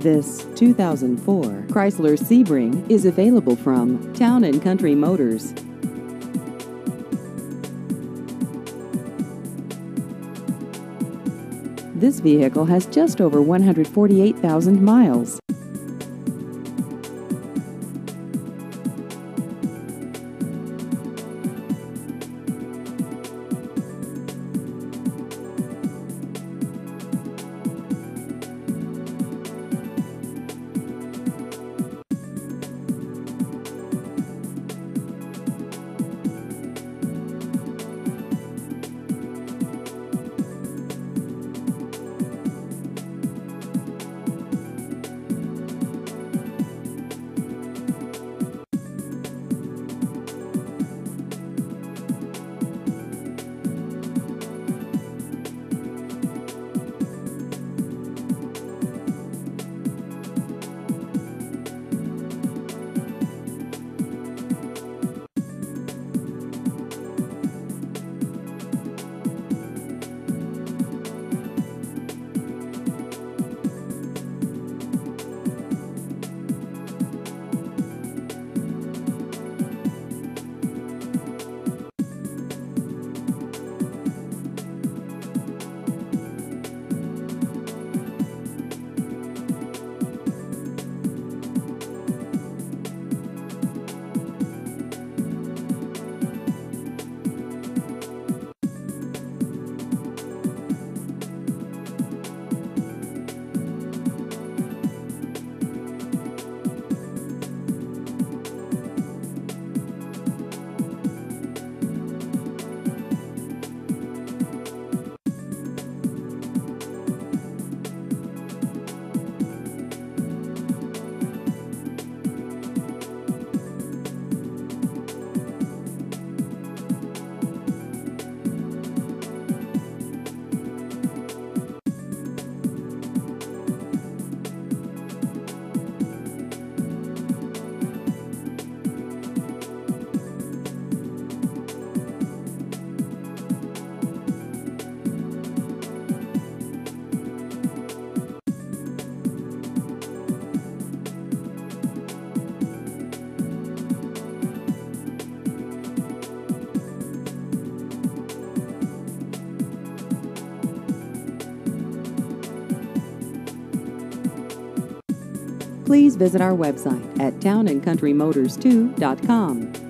This 2004 Chrysler Sebring is available from Town & Country Motors. This vehicle has just over 148,000 miles. Please visit our website at townandcountrymotors2.com.